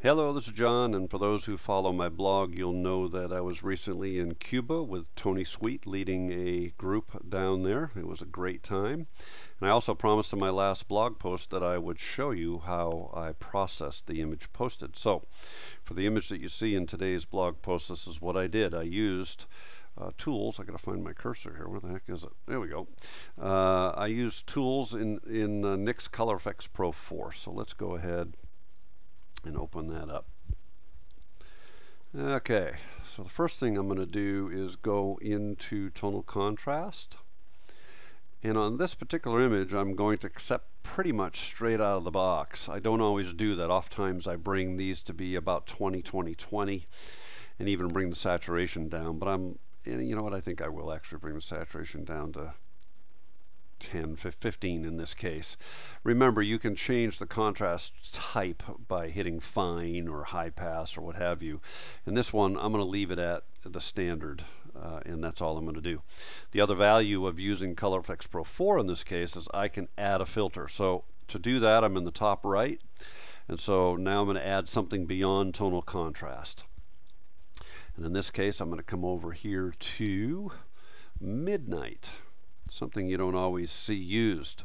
Hello, this is John, and for those who follow my blog, you'll know that I was recently in Cuba with Tony Sweet leading a group down there. It was a great time. And I also promised in my last blog post that I would show you how I processed the image posted. So, for the image that you see in today's blog post, this is what I did. I used uh, tools. I got to find my cursor here. Where the heck is it? There we go. Uh, I used tools in in uh, Nik's Color Efex Pro 4. So let's go ahead and open that up. Okay, so the first thing I'm going to do is go into tonal contrast. And on this particular image, I'm going to accept pretty much straight out of the box. I don't always do that. Oftentimes I bring these to be about 20, 20, 20, and even bring the saturation down. But I'm, eh, you know what, I think I will actually bring the saturation down to 10, 15 in this case. Remember, you can change the contrast type by hitting fine or high pass or what have you. In this one, I'm going to leave it at the standard, uh, and that's all I'm going to do. The other value of using Color Efex Pro 4 in this case is I can add a filter. So to do that, I'm in the top right, and so now I'm going to add something beyond tonal contrast. And in this case, I'm going to come over here to Midnight something you don't always see used.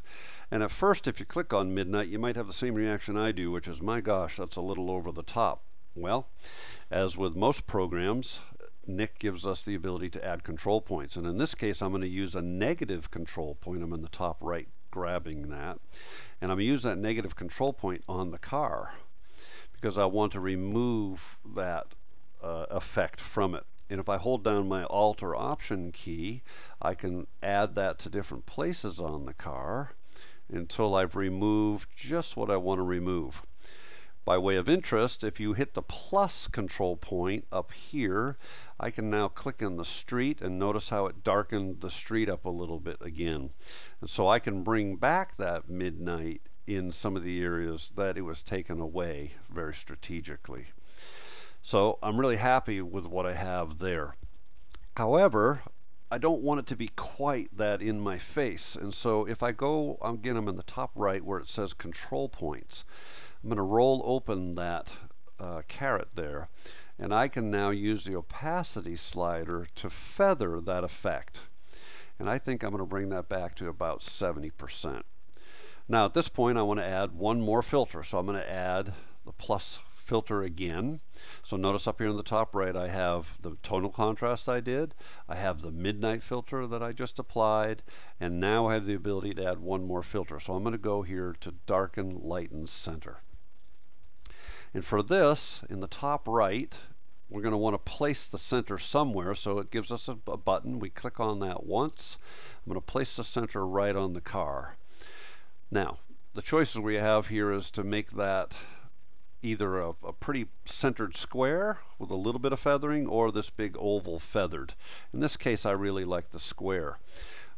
And at first, if you click on Midnight, you might have the same reaction I do, which is, my gosh, that's a little over the top. Well, as with most programs, Nik gives us the ability to add control points. And in this case, I'm going to use a negative control point. I'm in the top right grabbing that. And I'm going to use that negative control point on the car because I want to remove that uh, effect from it. And if I hold down my Alt or Option key, I can add that to different places on the car until I've removed just what I want to remove. By way of interest, if you hit the plus control point up here, I can now click on the street and notice how it darkened the street up a little bit again. And so I can bring back that midnight in some of the areas that it was taken away very strategically. So I'm really happy with what I have there. However, I don't want it to be quite that in my face. And so if I go, again, I'm in the top right where it says control points. I'm going to roll open that uh, caret there. And I can now use the opacity slider to feather that effect. And I think I'm going to bring that back to about 70%. Now at this point I want to add one more filter. So I'm going to add the plus filter again. So notice up here in the top right I have the tonal contrast I did, I have the midnight filter that I just applied, and now I have the ability to add one more filter. So I'm going to go here to darken, lighten, center. And for this, in the top right, we're going to want to place the center somewhere, so it gives us a, a button. We click on that once. I'm going to place the center right on the car. Now, the choices we have here is to make that either a, a, pretty centered square with a little bit of feathering or this big oval feathered. In this case I really like the square.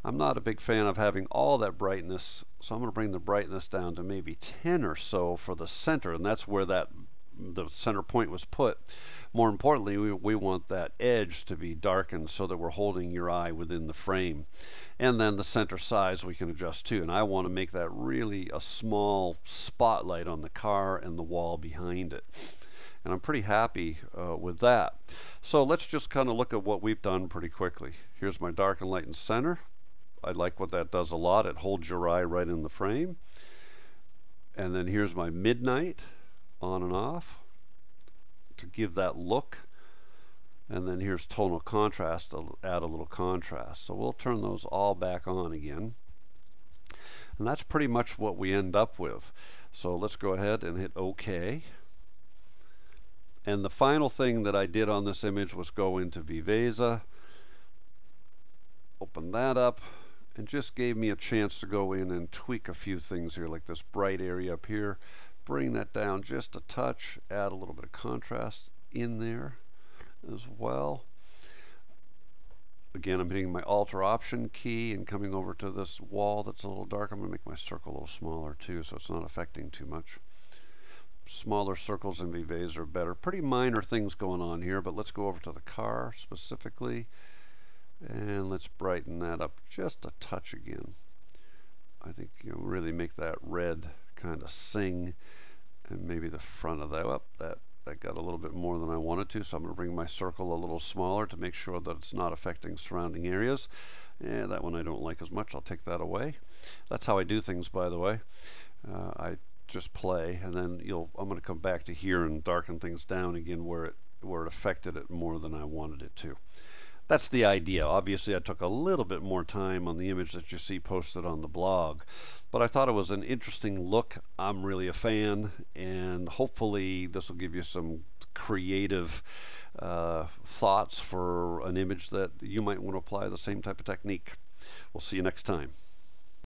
I'm not a big fan of having all that brightness so I'm going to bring the brightness down to maybe 10 or so for the center and that's where that the center point was put. More importantly, we, we want that edge to be darkened so that we're holding your eye within the frame. And then the center size we can adjust too. And I want to make that really a small spotlight on the car and the wall behind it. And I'm pretty happy uh, with that. So let's just kind of look at what we've done pretty quickly. Here's my dark and light and center. I like what that does a lot. It holds your eye right in the frame. And then here's my midnight on and off give that look. And then here's tonal contrast to add a little contrast. So we'll turn those all back on again. And that's pretty much what we end up with. So let's go ahead and hit OK. And the final thing that I did on this image was go into Viveza, open that up, and just gave me a chance to go in and tweak a few things here, like this bright area up here bring that down just a touch, add a little bit of contrast in there as well. Again, I'm hitting my Alt or Option key and coming over to this wall that's a little dark. I'm going to make my circle a little smaller too so it's not affecting too much. Smaller circles in Viveza are better. Pretty minor things going on here, but let's go over to the car specifically and let's brighten that up just a touch again. I think you know, really make that red kind of sing and maybe the front of that. Well, that that got a little bit more than I wanted to, so I'm going to bring my circle a little smaller to make sure that it's not affecting surrounding areas. And that one I don't like as much. I'll take that away. That's how I do things, by the way. Uh, I just play, and then you'll. I'm going to come back to here and darken things down again where it where it affected it more than I wanted it to. That's the idea. Obviously, I took a little bit more time on the image that you see posted on the blog, but I thought it was an interesting look. I'm really a fan, and hopefully, this will give you some creative uh, thoughts for an image that you might want to apply the same type of technique. We'll see you next time.